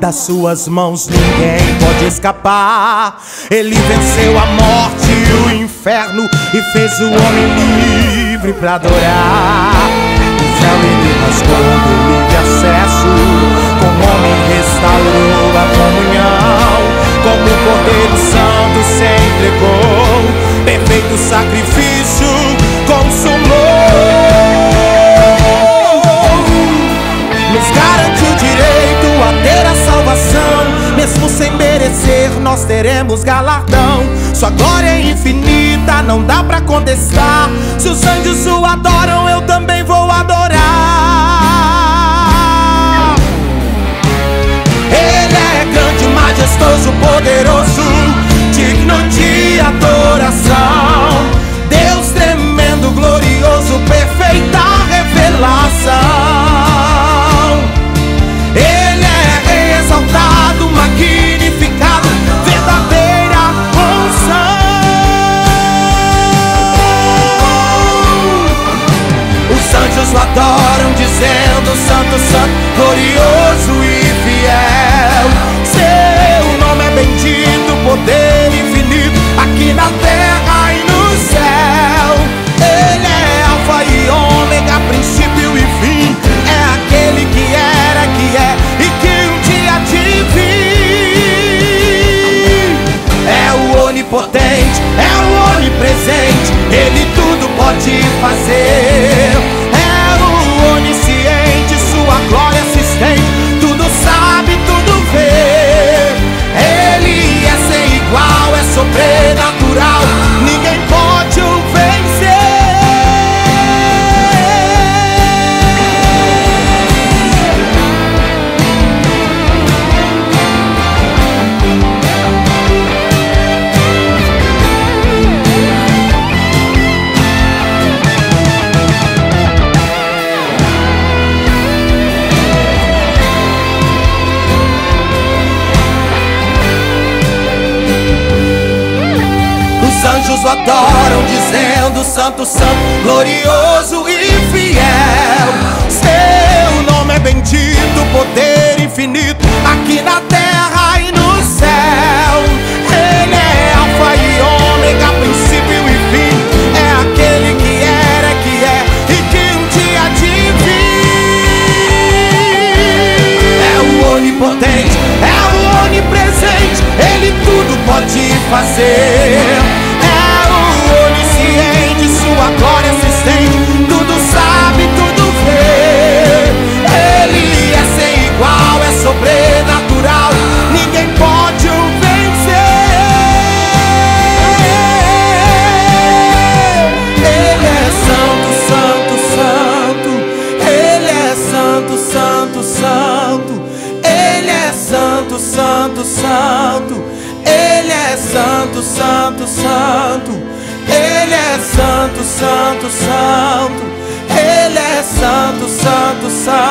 Das suas mãos ninguém pode escapar. Ele venceu a morte e o inferno e fez o homem livre pra adorar. O véu ele rasgou deu livre acesso. Com o homem restaurou a comunhão. Como o Cordeiro Santo se entregou, perfeito sacrifício consumou. Nós teremos galardão. Sua glória é infinita, não dá pra contestar. Se os anjos o adoram, eu também vou adorar. Ele é grande, majestoso, poderoso, digno de adoração. O adoram, dizendo: Santo, Santo, glorioso e fiel. Seu nome é bendito, o adoram, dizendo: Santo, Santo, glorioso e fiel. Seu nome é bendito, poder infinito, aqui na terra e no céu. Ele é Alfa e Ômega, princípio e fim. É aquele que era, que é e que um dia vir. É o onipotente, é o onipresente, ele tudo pode fazer santo, santo, santo. Ele é santo, santo, santo.